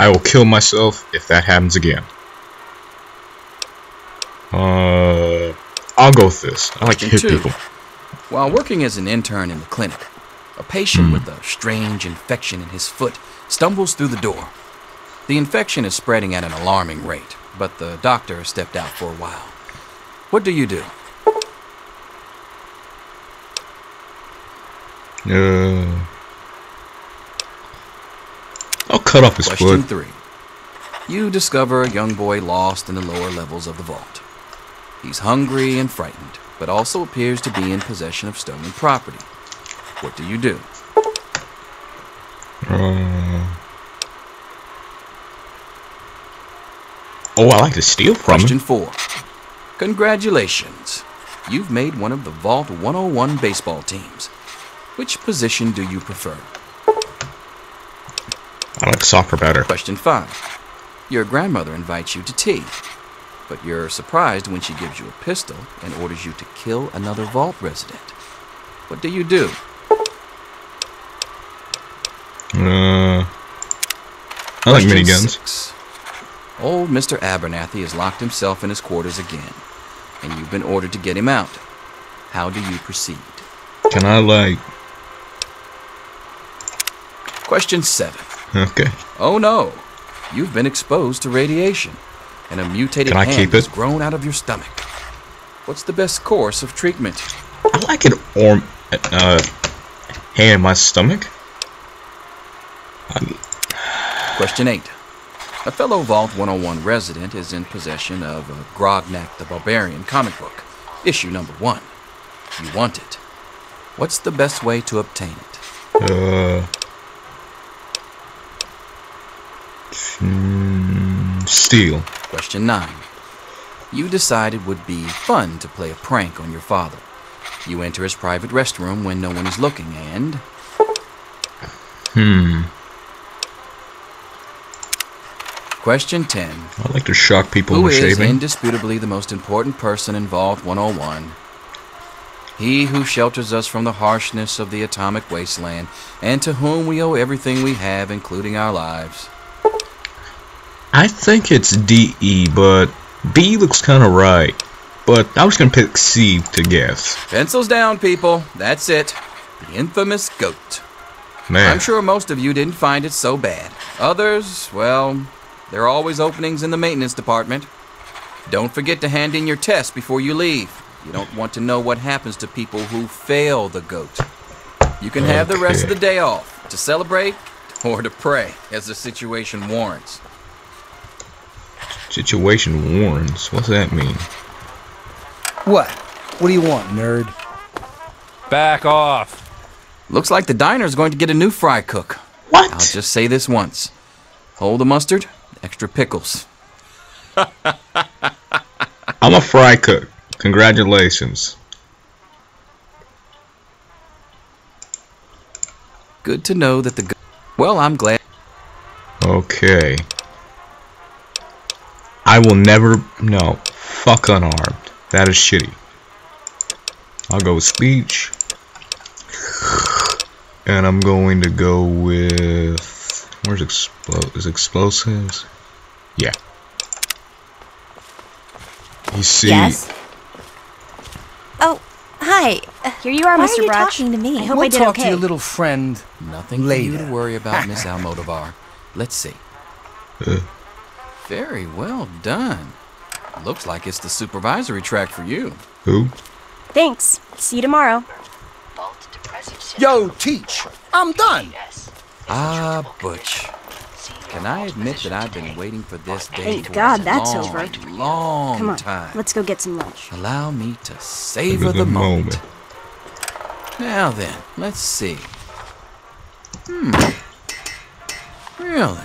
I will kill myself if that happens again. Uh, I'll go with this. I like to hit two. people. While working as an intern in the clinic, a patient with a strange infection in his foot stumbles through the door. The infection is spreading at an alarming rate, but the doctor stepped out for a while. What do you do? Uh, I'll cut off his Question foot. three. You discover a young boy lost in the lower levels of the vault. He's hungry and frightened, but also appears to be in possession of stolen property. What do you do? Uh, oh, I like to steal from Question him. four. Congratulations. You've made one of the Vault 101 baseball teams. Which position do you prefer? I like soccer better. Question five. Your grandmother invites you to tea, but you're surprised when she gives you a pistol and orders you to kill another Vault resident. What do you do? Uh, I like Question miniguns. six. Old Mr. Abernathy has locked himself in his quarters again, and you've been ordered to get him out. How do you proceed? Can I like? Question seven. Okay. Oh no! You've been exposed to radiation, and a mutated Can I hand keep has grown out of your stomach. What's the best course of treatment? I like an arm, uh, hand in my stomach. I- Question 8. A fellow Vault 101 resident is in possession of a Grognak the Barbarian comic book, issue number 1. You want it. What's the best way to obtain it? Uh, steal. Question 9. You decide it would be fun to play a prank on your father. You enter his private restroom when no one is looking and. Hmm. Question 10. I like to shock people Who with is shaving. indisputably the most important person involved in Vault 101? He who shelters us from the harshness of the atomic wasteland, and to whom we owe everything we have, including our lives. I think it's DE, but B looks kind of right. But I was gonna pick C to guess. Pencils down, people. That's it. The infamous goat. Man, I'm sure most of you didn't find it so bad. Others, well, there are always openings in the maintenance department. Don't forget to hand in your test before you leave. You don't want to know what happens to people who fail the goat. You can have the rest of the day off to celebrate or to pray as the situation warrants. Situation warns. What's that mean? What? What do you want, nerd? Back off. Looks like the diner's going to get a new fry cook. What? I'll just say this once. Hold the mustard, extra pickles. I'm a fry cook. Congratulations. Good to know that the go- Well, I'm glad. Okay. I will never. No. Fuck unarmed. That is shitty. I'll go with speech. And I'm going to go with. Where's explo? Is explosives? Yeah. You see. Yes. Oh, hi. Here you are, Why Mr. are you Brotch. talking to me? I hope we'll I did talk okay. to your little friend. Nothing for you Later. to worry about, Miss Almodovar. Let's see. Uh. Very well done. Looks like it's the supervisory track for you. Who? Thanks. See you tomorrow. Yo, teach. I'm done. Ah, Butch. Can I admit that I've been waiting for this day Thank for God a that's long, over. long Come on. time? Let's go get some lunch. Allow me to savor Savor the, the moment. moment. Now then, let's see. Hmm. Really?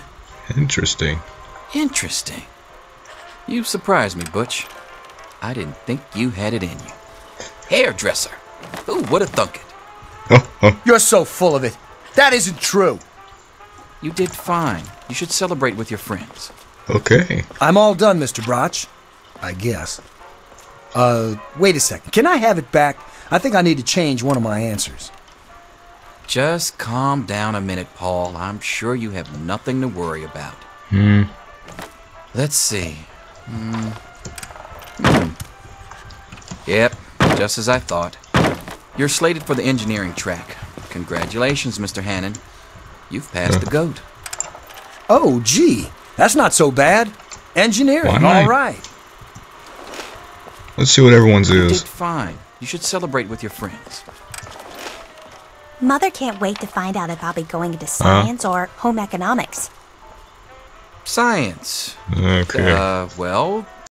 Interesting. Interesting. You've surprised me, Butch. I didn't think you had it in you. Hairdresser. Who would have thunk it? You're so full of it. That isn't true. You did fine. You should celebrate with your friends. Okay. I'm all done, Mr. Brotch. I guess. Uh, wait a second. Can I have it back? I think I need to change one of my answers. Just calm down a minute, Paul. I'm sure you have nothing to worry about. Hmm. Let's see. Hmm. Yep, just as I thought. You're slated for the engineering track. Congratulations, Mr. Hannon. You've passed the goat. Oh, gee, that's not so bad. Engineering, all right. Let's see what everyone's You is. did fine. You should celebrate with your friends. Mother can't wait to find out if I'll be going into science or home economics. Science. Okay. Uh, well,